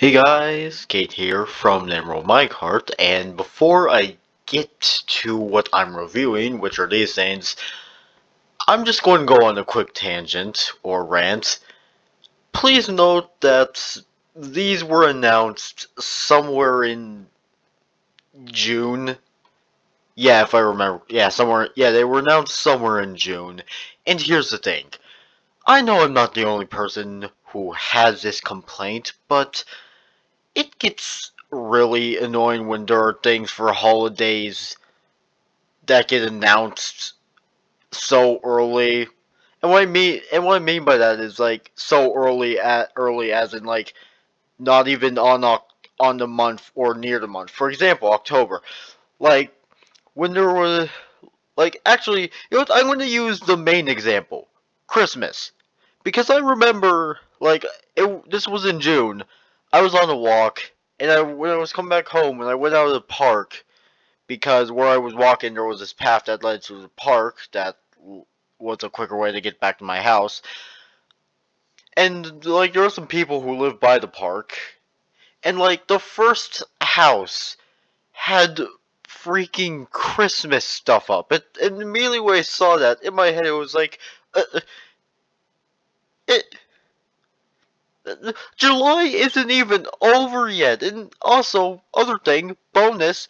Hey guys, Kate here from Emerald Minecart, and before I get to what I'm reviewing, which are these things, I'm just going to go on a quick tangent, or rant. Please note that these were announced somewhere in June. Yeah, if I remember, yeah, somewhere, yeah, they were announced somewhere in June. And here's the thing. I know I'm not the only person who has this complaint, but it gets really annoying when there are things for holidays that get announced so early. And what I mean and what I mean by that is like so early at early as in like not even on on the month or near the month. For example, October. Like when there was like actually, you know I'm going to use the main example. Christmas. Because I remember like it this was in June I was on a walk, and I, when I was coming back home, and I went out of the park, because where I was walking, there was this path that led to the park that was a quicker way to get back to my house. And, like, there were some people who lived by the park, and, like, the first house had freaking Christmas stuff up. It, and immediately when I saw that, in my head, it was like, uh, uh it July isn't even over yet, and also, other thing, bonus,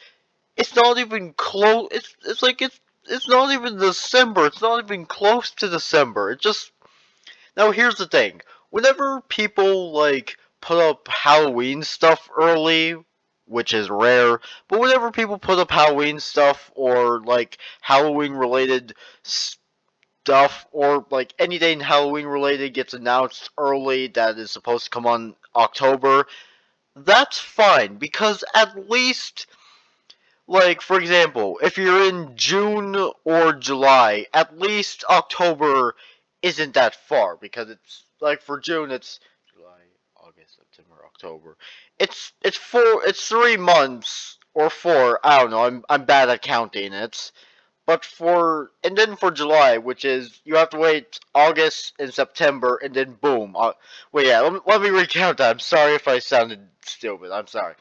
it's not even close, it's, it's like, it's, it's not even December, it's not even close to December, it just, now here's the thing, whenever people, like, put up Halloween stuff early, which is rare, but whenever people put up Halloween stuff, or, like, Halloween related stuff, stuff or like anything Halloween related gets announced early that is supposed to come on October, that's fine because at least like for example, if you're in June or July, at least October isn't that far because it's like for June it's July, August, September, October. It's it's four it's 3 months or 4, I don't know. I'm I'm bad at counting. It's but for and then for July, which is you have to wait August and September, and then boom. Uh, wait, yeah. Let me, let me recount that. I'm sorry if I sounded stupid. I'm sorry.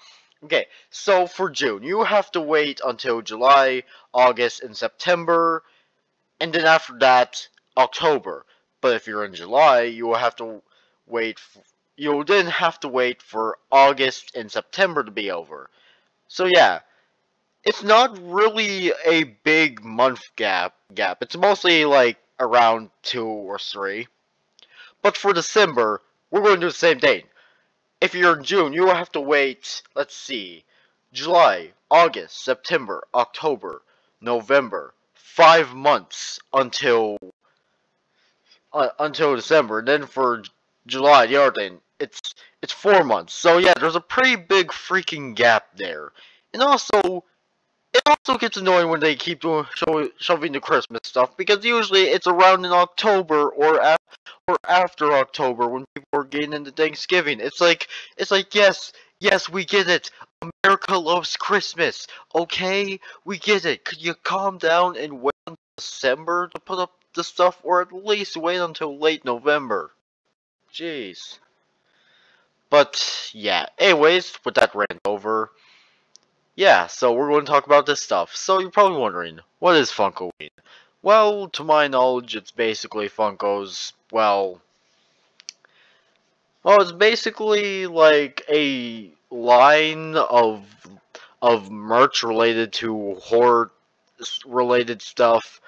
Okay, so for June, you have to wait until July, August, and September, and then after that, October. But if you're in July, you will have to wait. You'll then have to wait for August and September to be over. So yeah, it's not really a big month gap gap. It's mostly like around two or three. But for December, we're going to do the same thing. If you're in June, you will have to wait, let's see, July, August, September, October, November, five months until uh, until December. And then for July, the other thing, it's it's four months. So yeah, there's a pretty big freaking gap there. And also, it also gets annoying when they keep doing show, shoving the Christmas stuff because usually it's around in October or af or after October when people are getting into Thanksgiving. It's like it's like yes, yes, we get it. America loves Christmas. Okay, we get it. Could you calm down and wait until December to put up the stuff, or at least wait until late November? Jeez. But yeah. Anyways, with that rant over. Yeah, so we're going to talk about this stuff. So you're probably wondering, what is Funkoween? Well, to my knowledge, it's basically Funko's, well... Well, it's basically like a line of of merch related to horror related stuff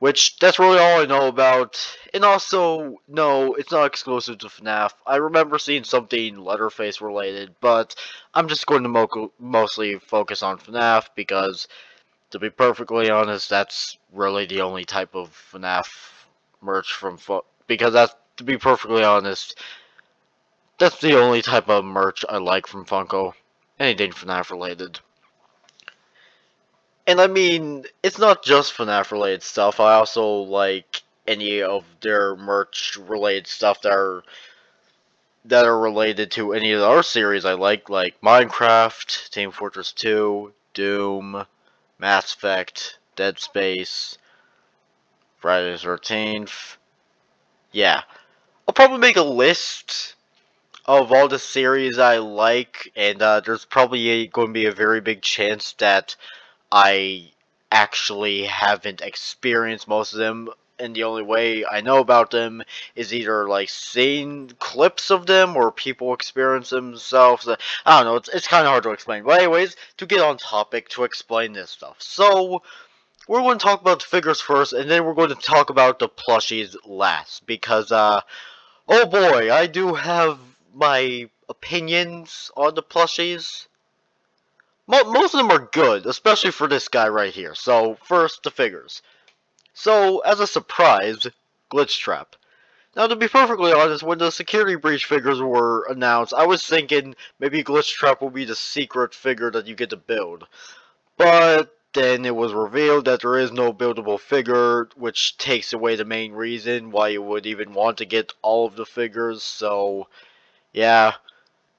which, that's really all I know about. And also, no, it's not exclusive to FNAF. I remember seeing something Leatherface related, but I'm just going to mo mostly focus on FNAF because, to be perfectly honest, that's really the only type of FNAF merch from Fo because that's, to be perfectly honest, that's the only type of merch I like from Funko. Anything FNAF related. And I mean, it's not just FNAF related stuff. I also like any of their merch related stuff that are that are related to any of our series I like, like Minecraft, Team Fortress 2, Doom, Mass Effect, Dead Space, Friday the 13th. Yeah. I'll probably make a list of all the series I like, and uh, there's probably a, going to be a very big chance that I actually haven't experienced most of them, and the only way I know about them is either like seeing clips of them or people experience themselves. I don't know, it's, it's kind of hard to explain. But anyways, to get on topic, to explain this stuff. So, we're going to talk about the figures first, and then we're going to talk about the plushies last, because, uh, oh boy, I do have my opinions on the plushies. Most of them are good, especially for this guy right here. So, first, the figures. So, as a surprise, Glitch Trap. Now, to be perfectly honest, when the Security Breach figures were announced, I was thinking maybe Glitch Trap will be the secret figure that you get to build. But then it was revealed that there is no buildable figure, which takes away the main reason why you would even want to get all of the figures, so yeah.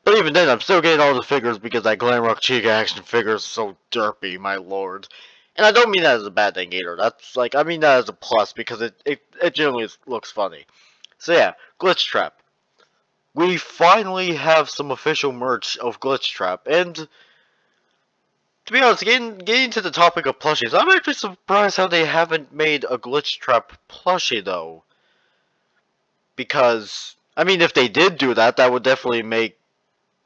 But even then, I'm still getting all the figures because that Glamrock Chica action figure is so derpy, my lord. And I don't mean that as a bad thing either. That's like, I mean that as a plus because it, it, it generally looks funny. So yeah, Glitch Trap. We finally have some official merch of Glitch Trap, and to be honest, getting, getting to the topic of plushies, I'm actually surprised how they haven't made a Glitch Trap plushie, though. Because, I mean, if they did do that, that would definitely make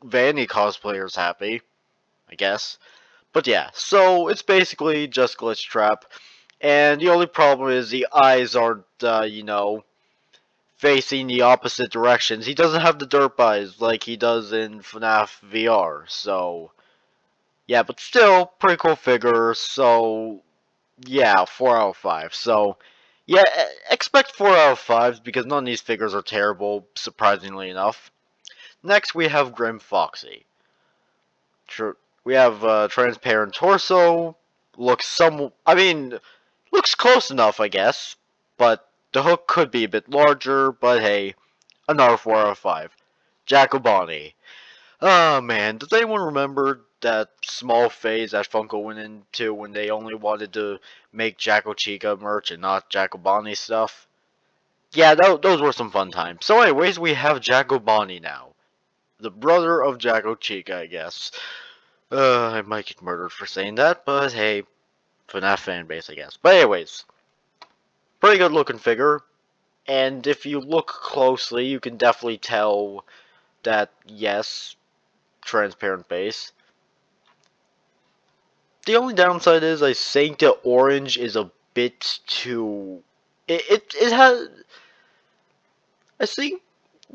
Vanny cosplayers happy, I guess. But yeah, so it's basically just Glitch Trap. And the only problem is the eyes aren't, uh, you know, facing the opposite directions. He doesn't have the derp eyes like he does in FNAF VR, so... Yeah, but still, pretty cool figure, so... Yeah, 4 out of 5. So, yeah, expect 4 out of 5s because none of these figures are terrible, surprisingly enough. Next, we have Grim Foxy. We have uh, transparent torso. Looks some. I mean, looks close enough, I guess. But the hook could be a bit larger. But hey, another four out of five. Jack-O-Bonnie. Oh man, does anyone remember that small phase that Funko went into when they only wanted to make Jack-O-Chica merch and not Jack-O-Bonnie stuff? Yeah, th those were some fun times. So anyways, we have Jack-O-Bonnie now. The brother of Jack-O-Chica, I guess. Uh, I might get murdered for saying that, but hey, FNAF fan base, I guess. But anyways, pretty good looking figure. And if you look closely, you can definitely tell that, yes, transparent base. The only downside is I think the orange is a bit too... It, it, it has... I think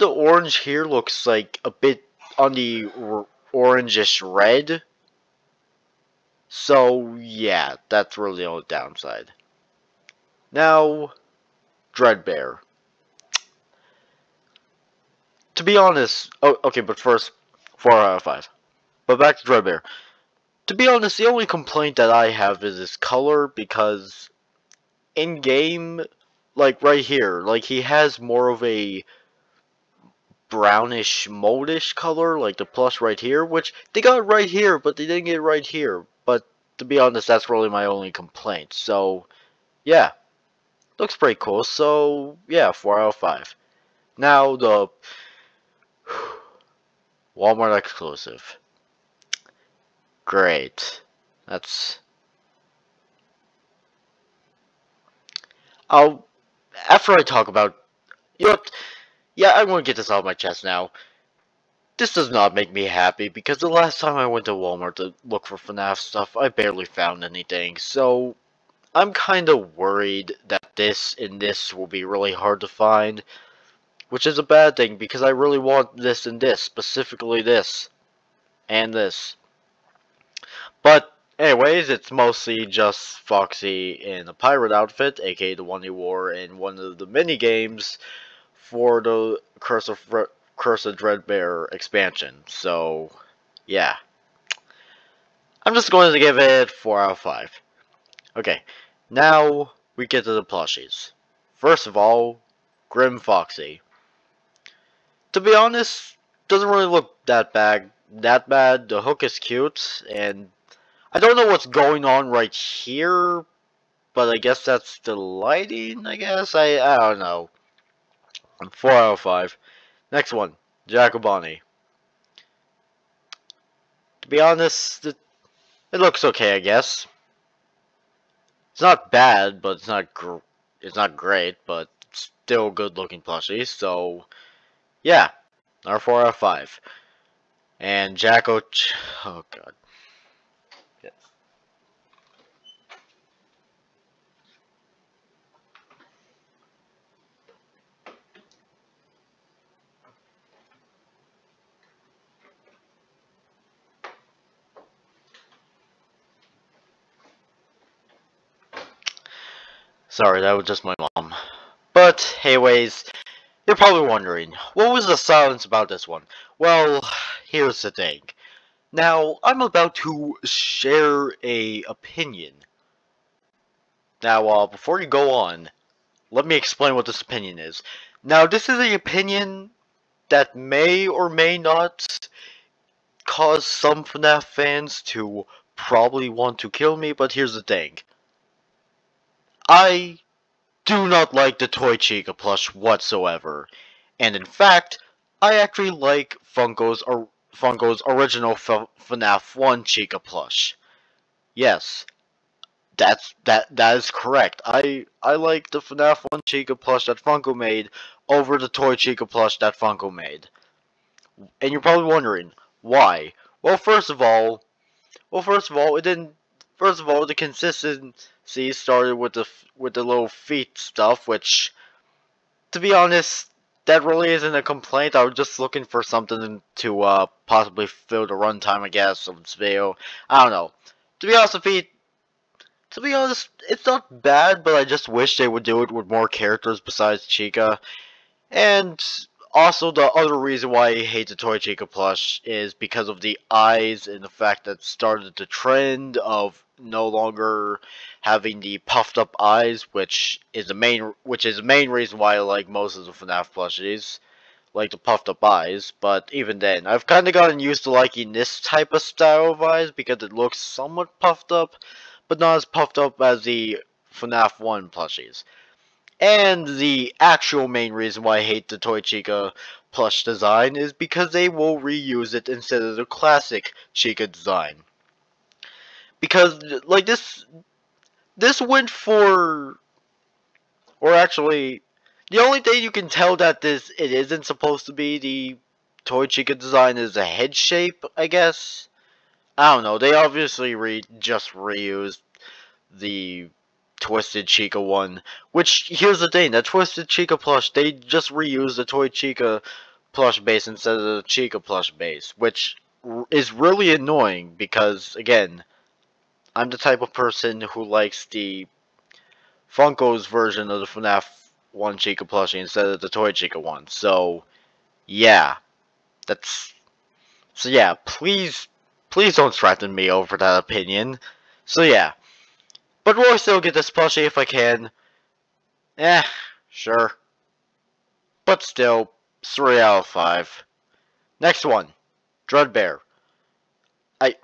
the orange here looks like a bit on the orangish red so, yeah, that's really the only downside. Now, Dreadbear. To be honest, oh, okay, but first, 4 out of 5. But back to Dreadbear. To be honest, the only complaint that I have is his color, because in-game, like right here, like he has more of a brownish moldish color, like the plus right here, which they got right here, but they didn't get right here but to be honest, that's really my only complaint. So, yeah. Looks pretty cool. So, yeah, 4 out of 5. Now, the Walmart exclusive. Great. That's... I'll... After I talk about... You know Yeah, I want to get this off my chest now. This does not make me happy, because the last time I went to Walmart to look for FNAF stuff, I barely found anything, so I'm kinda worried that this and this will be really hard to find, which is a bad thing, because I really want this and this, specifically this, and this. But, anyways, it's mostly just Foxy in a pirate outfit, aka the one he wore in one of the mini games for the Curse of Curse of Dreadbear expansion. So, yeah. I'm just going to give it 4 out of 5. Okay, now we get to the plushies. First of all, Grim Foxy. To be honest, doesn't really look that bad. That bad. The hook is cute, and I don't know what's going on right here, but I guess that's the lighting. I guess I I don't know. Four out of five. Next one, Jack-O-Bonnie. To be honest, it, it looks okay, I guess. It's not bad, but it's not it's not great, but still good-looking plushie. So, yeah, our four out of five. And Jacko, oh god, Sorry, that was just my mom. But, anyways, you're probably wondering, what was the silence about this one? Well, here's the thing. Now, I'm about to share a opinion. Now, uh, before you go on, let me explain what this opinion is. Now, this is a opinion that may or may not cause some FNAF fans to probably want to kill me, but here's the thing. I do not like the Toy Chica plush whatsoever. And in fact, I actually like Funko's, or, Funko's original F FNAF 1 Chica plush. Yes, that's that that is correct. I I like the FNAF 1 Chica plush that Funko made over the Toy Chica plush that Funko made. And you're probably wondering, why? Well, first of all, well, first of all, it didn't first of all, the consistency started with the with the little feet stuff, which, to be honest, that really isn't a complaint. I was just looking for something to uh, possibly fill the runtime, I guess, of this video. I don't know. To be honest, the feet, to be honest, it's not bad, but I just wish they would do it with more characters besides Chica. And also, the other reason why I hate the Toy Chica plush is because of the eyes and the fact that started the trend of no longer having the puffed up eyes, which is the main which is the main reason why I like most of the FNAF plushies, like the puffed up eyes. But even then, I've kind of gotten used to liking this type of style of eyes because it looks somewhat puffed up, but not as puffed up as the FNAF 1 plushies. And the actual main reason why I hate the Toy Chica plush design is because they will reuse it instead of the classic Chica design. Because, like, this, this went for, or actually, the only thing you can tell that this, it isn't supposed to be the Toy Chica design is the head shape, I guess. I don't know, they obviously re just reused the Twisted Chica one. Which, here's the thing, that Twisted Chica plush, they just reused the Toy Chica plush base instead of the Chica plush base. Which is really annoying because, again, I'm the type of person who likes the Funko's version of the FNAF 1 Chica plushie instead of the Toy Chica one. So, yeah. That's... So yeah, please, please don't threaten me over that opinion. So yeah. But will still get this plushie if I can? Eh, sure. But still, 3 out of 5. Next one. Dreadbear. I...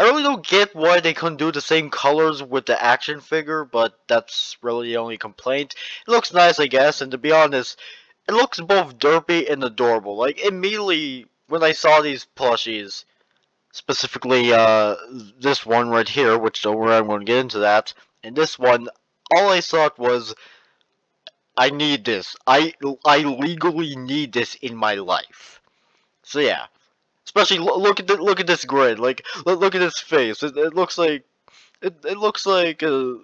I really don't get why they couldn't do the same colors with the action figure, but that's really the only complaint. It looks nice, I guess, and to be honest, it looks both derpy and adorable. Like, immediately, when I saw these plushies, specifically uh, this one right here, which don't worry, I'm going to get into that. And this one, all I thought was, I need this. I I legally need this in my life. So yeah, especially look at the, look at this grid. Like look, at his face. It, it looks like it, it looks like uh,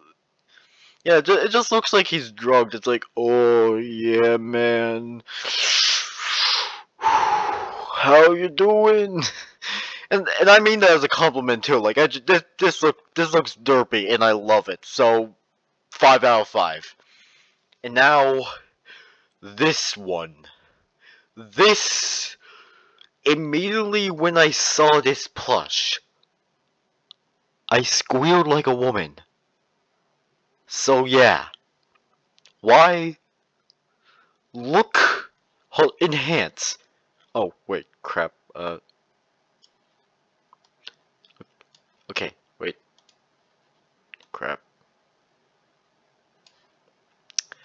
yeah, it just looks like he's drugged. It's like, oh yeah, man. How you doing? and and I mean that as a compliment too. Like I just, this this look this looks derpy and I love it. So five out of five. And now this one. This immediately when I saw this plush, I squealed like a woman. So yeah. Why? Look. Hold, enhance. Oh, wait, crap. Uh, Okay, wait. Crap.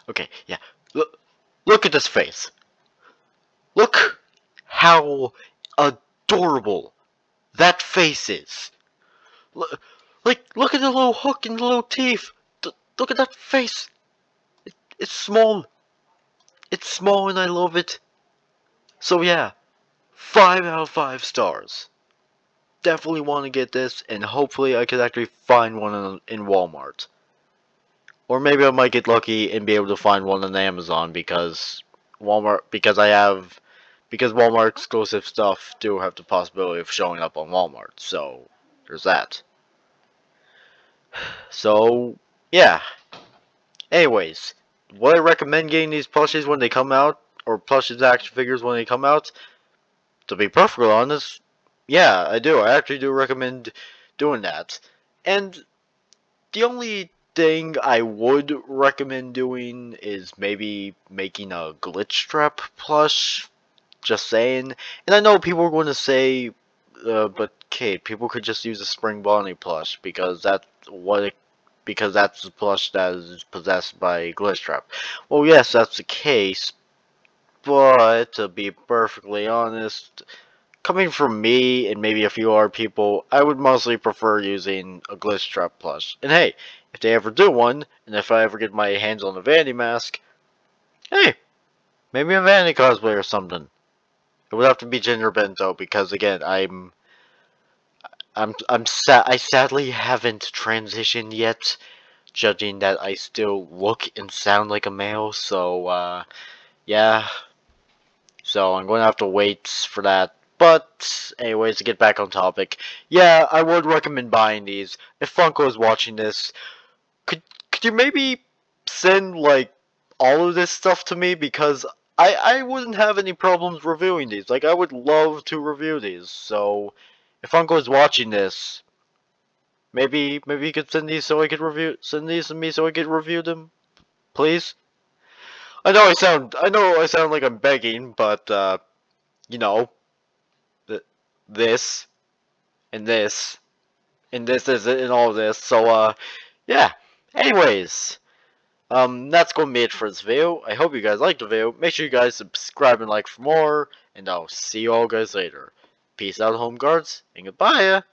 Okay, yeah. Look, look at this face. Look how adorable that face is. Look, like, look at the little hook and the little teeth. D look at that face. It, it's small. It's small and I love it. So yeah, 5 out of 5 stars. Definitely want to get this and hopefully I could actually find one in Walmart. Or maybe I might get lucky and be able to find one on Amazon because Walmart because I have because Walmart exclusive stuff do have the possibility of showing up on Walmart. So there's that. So yeah. Anyways, would I recommend getting these plushies when they come out or plushies action figures when they come out? To be perfectly honest, yeah, I do. I actually do recommend doing that. And the only thing I would recommend doing is maybe making a glitch trap plush. Just saying. And I know people are going to say, uh, but Kate, people could just use a Spring Bonnie plush because that's what it, because that's the plush that is possessed by glitch trap. Well, yes, that's the case, but to be perfectly honest, coming from me and maybe a few other people, I would mostly prefer using a glitch trap plush. And hey, if they ever do one, and if I ever get my hands on a vanity mask, hey, maybe a vanity cosplay or something. It would have to be Ginger Bento because again, I'm, I'm, I'm sad. I sadly haven't transitioned yet, judging that I still look and sound like a male. So, uh, yeah. So I'm going to have to wait for that but, anyways, to get back on topic, yeah, I would recommend buying these. If Funko is watching this, could could you maybe send, like, all of this stuff to me? Because I, I wouldn't have any problems reviewing these. Like, I would love to review these. So, if Funko is watching this, maybe maybe you could send these so I could review send these to me so I could review them, please. I know I sound I know I sound like I'm begging, but uh, you know, this, and this, and this is and all this. So, uh, yeah. Anyways, um, that's gonna be it for this video. I hope you guys liked the video. Make sure you guys subscribe and like for more, and I'll see you all guys later. Peace out, home guards, and goodbye.